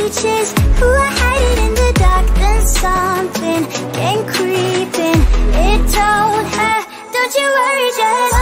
creatures who are hiding in the dark. Then something came creeping. It told her, don't you worry, just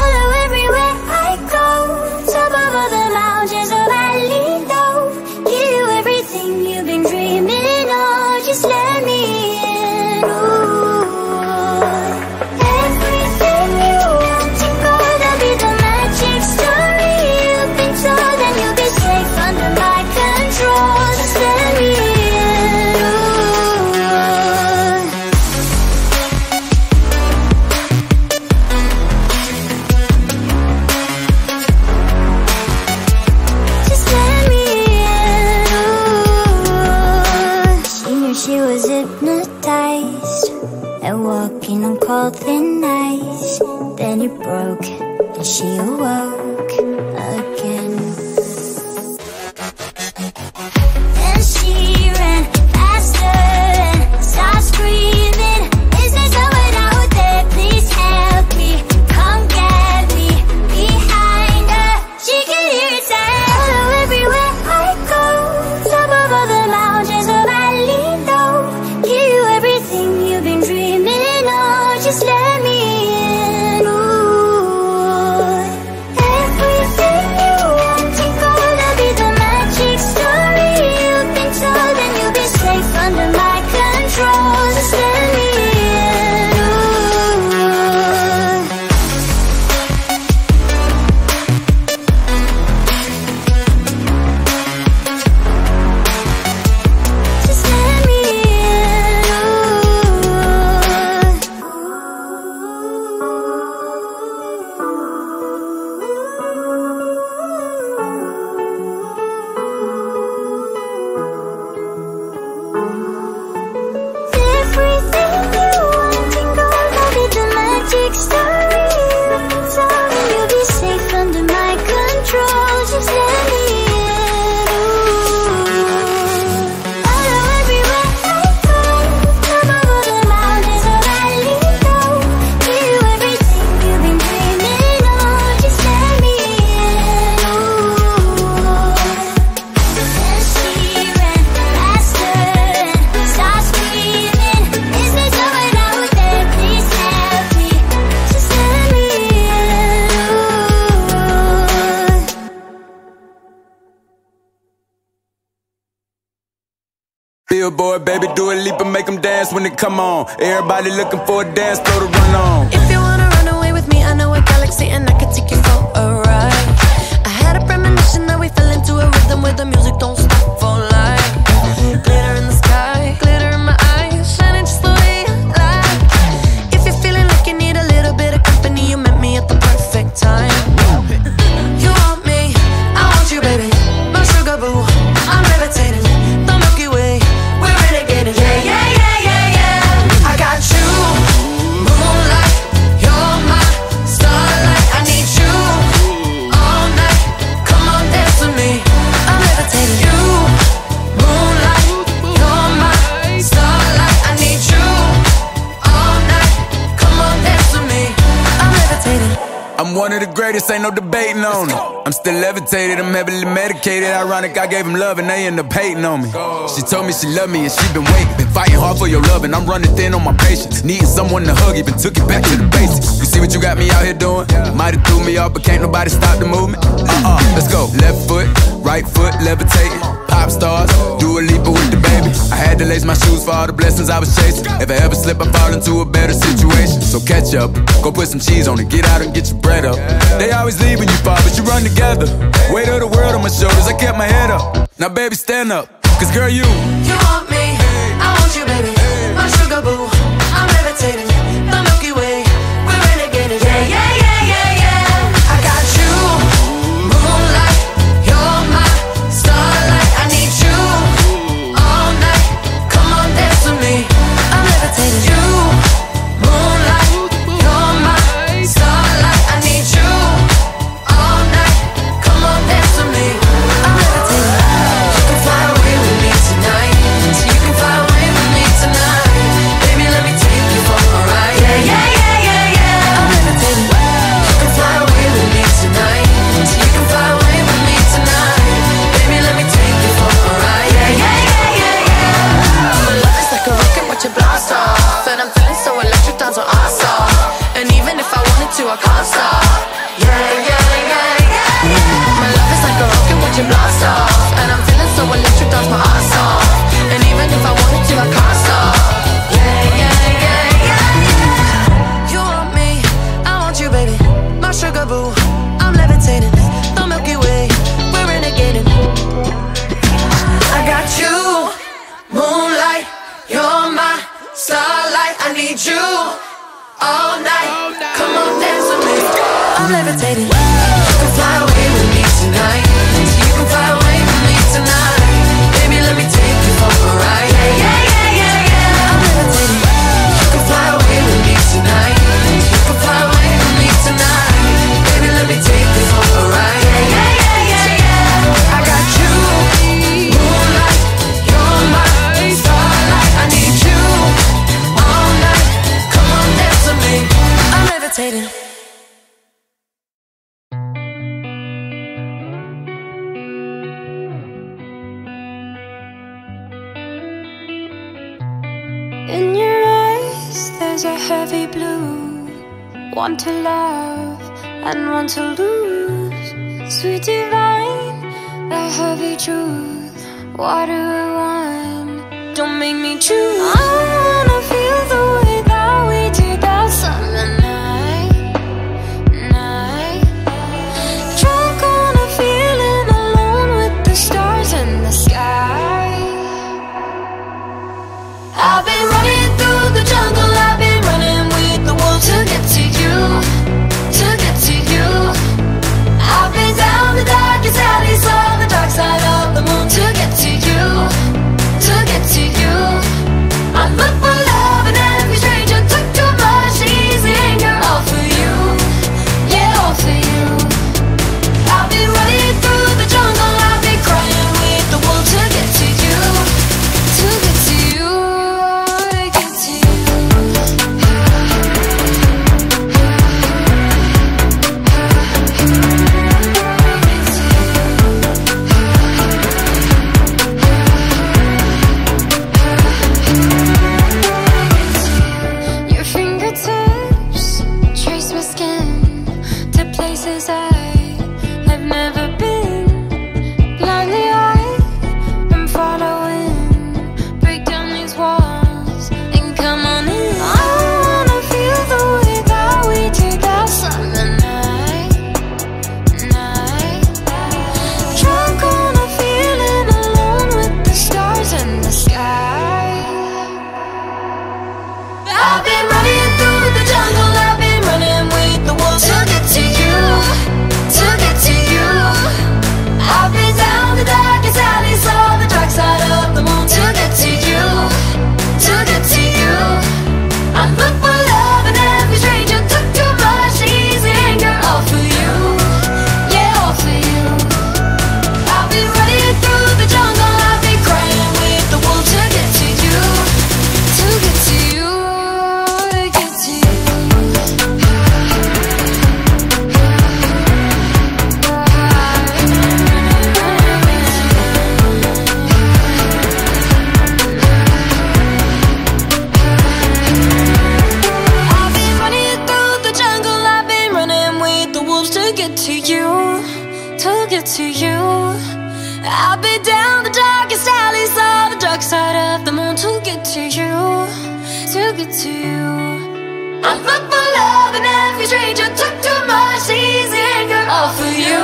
on cold thin ice. Then it broke and she awoke Billboard, baby, Dua Lipa and make them dance when they come on. Everybody looking for a dance floor to run on. If you wanna run away with me, I know a galaxy and I can take you for a ride. I had a premonition that we fell into a rhythm where the music don't one of the greatest, ain't no debating on it. I'm still levitated, I'm heavily medicated. Ironic, I gave him love and they end up hating on me. She told me she loved me and she been waiting. Been fighting hard for your love and I'm running thin on my patience. Needing someone to hug, even took it back to the basics. You see what you got me out here doing? Might have threw me off, but can't nobody stop the movement. Uh uh, let's go. Left foot, right foot, levitating. Pop stars, Dua Lipa with DaBaby. I had to lace my shoes for all the blessings I was chasing. If I ever slip, I fall into a better situation. So catch up, go put some cheese on it, get out and get your bread up. They always leave when you fall, but you run together. Weight of the world on my shoulders, I kept my head up. Now, baby, stand up. Cause, girl, you. Moonlight, you're my starlight. I need you all night. I'm levitating. Want to love and want to lose. Sweet divine, the heavy truth. What do I want? Don't make me choose. I wanna feel the way. to get to you, to get to you. I'm look for love and every stranger, took too much, she's anger. All for you,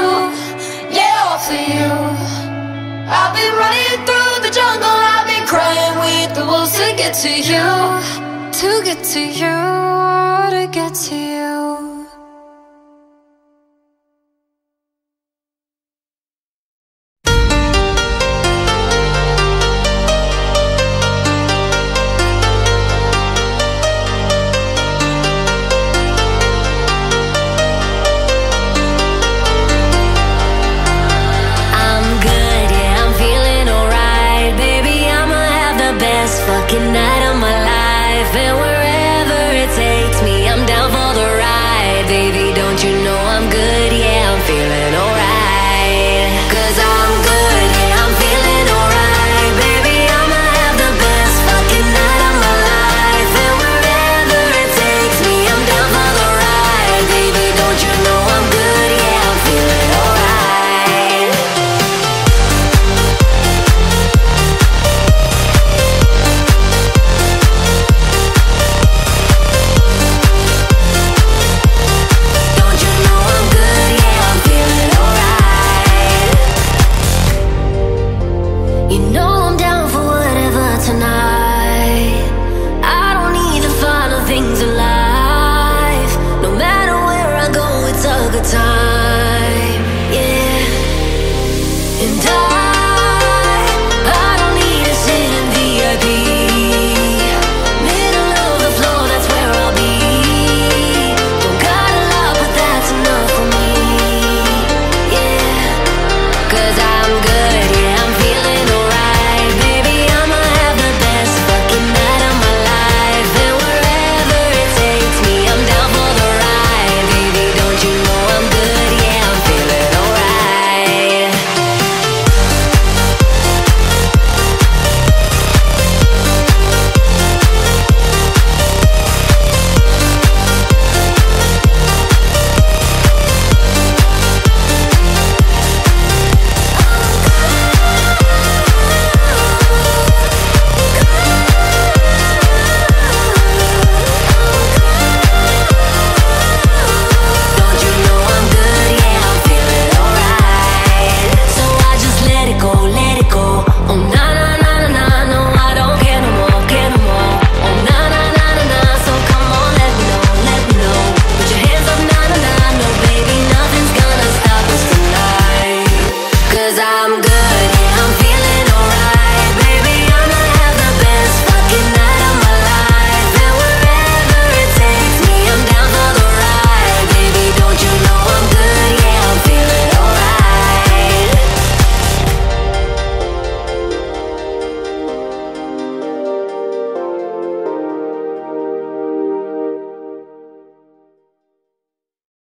yeah, all for you. I've been running through the jungle, I've been crying with the wolves to get to you, to get to you, to get to you. There